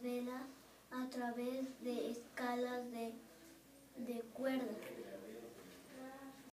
las velas a través de escalas